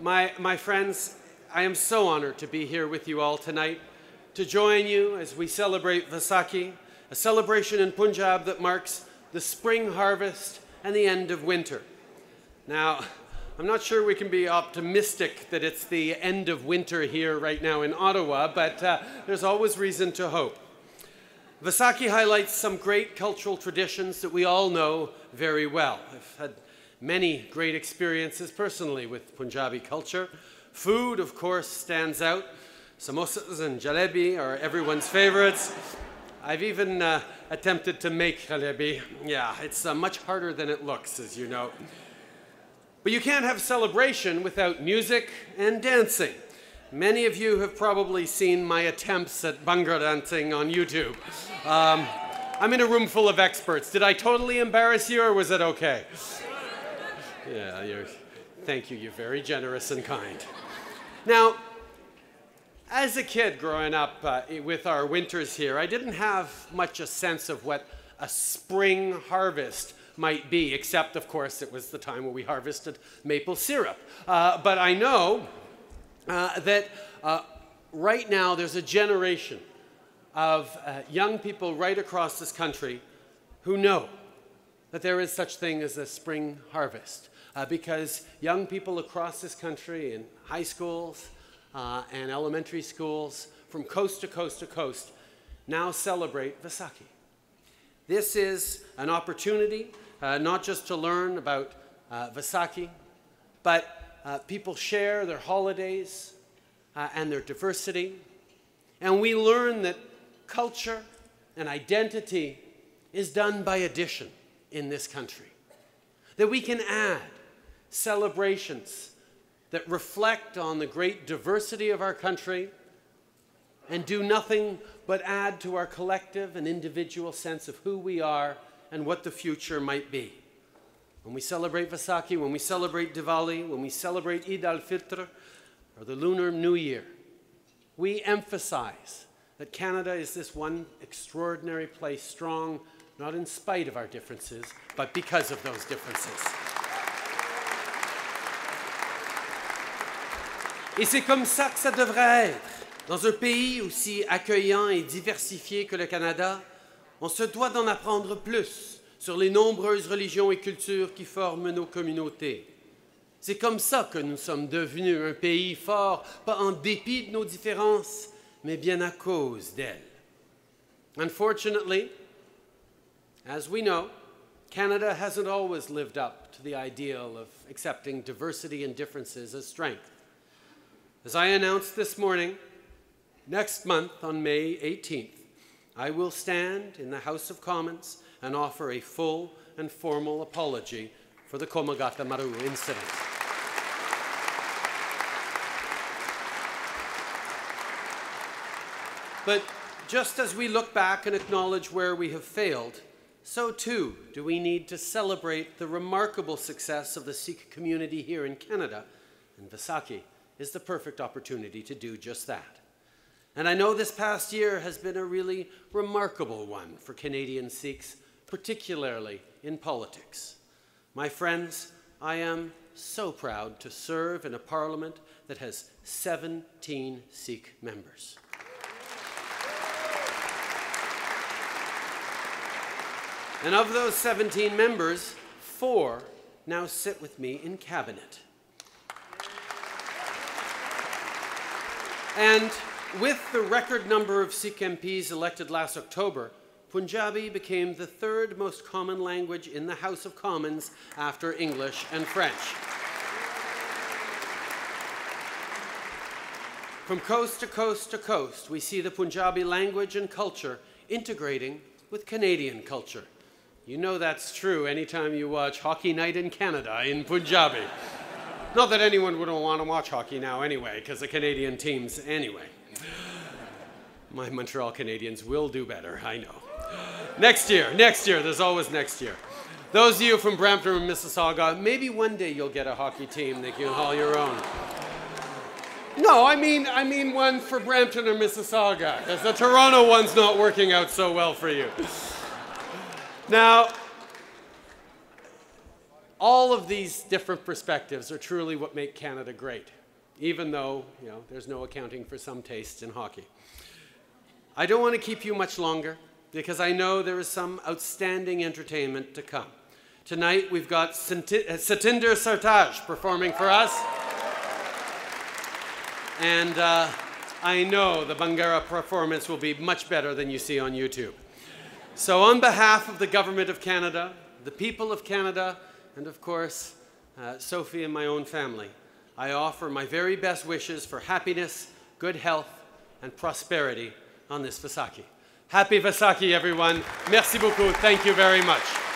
My, my friends, I am so honored to be here with you all tonight to join you as we celebrate Vaisakhi, a celebration in Punjab that marks the spring harvest and the end of winter. Now, I'm not sure we can be optimistic that it's the end of winter here right now in Ottawa, but uh, there's always reason to hope. Vaisakhi highlights some great cultural traditions that we all know very well. I've had many great experiences personally with Punjabi culture. Food, of course, stands out. Samosas and jalebi are everyone's favorites. I've even uh, attempted to make jalebi. Yeah, it's uh, much harder than it looks, as you know. But you can't have celebration without music and dancing. Many of you have probably seen my attempts at Bhangra dancing on YouTube. Um, I'm in a room full of experts. Did I totally embarrass you or was it okay? Yeah, you're, thank you. You're very generous and kind. Now, as a kid growing up uh, with our winters here, I didn't have much a sense of what a spring harvest might be, except, of course, it was the time where we harvested maple syrup. Uh, but I know uh, that uh, right now there's a generation of uh, young people right across this country who know that there is such thing as a spring harvest uh, because young people across this country in high schools uh, and elementary schools from coast to coast to coast now celebrate Vaisakhi. This is an opportunity uh, not just to learn about uh, but uh, people share their holidays uh, and their diversity. And we learn that culture and identity is done by addition in this country. That we can add celebrations that reflect on the great diversity of our country and do nothing but add to our collective and individual sense of who we are and what the future might be. When we celebrate Vaisakhi, when we celebrate Diwali, when we celebrate Eid al-Fitr, or the Lunar New Year, we emphasize that Canada is this one extraordinary place, strong not in spite of our differences, but because of those differences. Et c'est comme ça que ça devrait être. Dans un pays aussi accueillant et diversifié que le Canada, on se doit d'en apprendre plus sur les nombreuses religions et cultures qui forment nos communautés. C'est comme ça que nous sommes devenus un pays fort, pas en dépit de nos différences, mais bien à cause d'elles. Unfortunately, as we know, Canada hasn't always lived up to the ideal of accepting diversity and differences as strength. As I announced this morning, next month on May 18th, I will stand in the House of Commons and offer a full and formal apology for the Komagata Maru incident. But just as we look back and acknowledge where we have failed, so too do we need to celebrate the remarkable success of the Sikh community here in Canada, and Vaisakhi is the perfect opportunity to do just that. And I know this past year has been a really remarkable one for Canadian Sikhs, particularly in politics. My friends, I am so proud to serve in a parliament that has 17 Sikh members. And of those 17 members, four now sit with me in cabinet. And with the record number of Sikh MPs elected last October, Punjabi became the third most common language in the House of Commons after English and French. From coast to coast to coast, we see the Punjabi language and culture integrating with Canadian culture. You know that's true anytime you watch Hockey Night in Canada in Punjabi. Not that anyone would want to watch hockey now anyway, because the Canadian teams, anyway. My Montreal Canadiens will do better, I know. Next year, next year, there's always next year. Those of you from Brampton and Mississauga, maybe one day you'll get a hockey team that you can haul your own. No, I mean, I mean one for Brampton or Mississauga, because the Toronto one's not working out so well for you. Now, all of these different perspectives are truly what make Canada great, even though you know, there's no accounting for some tastes in hockey. I don't want to keep you much longer because I know there is some outstanding entertainment to come. Tonight we've got Satinder Sartaaj performing for us. And uh, I know the Bhangra performance will be much better than you see on YouTube. So, on behalf of the Government of Canada, the people of Canada, and of course, uh, Sophie and my own family, I offer my very best wishes for happiness, good health, and prosperity on this Vaisakhi. Happy Vaisakhi, everyone. Merci beaucoup. Thank you very much.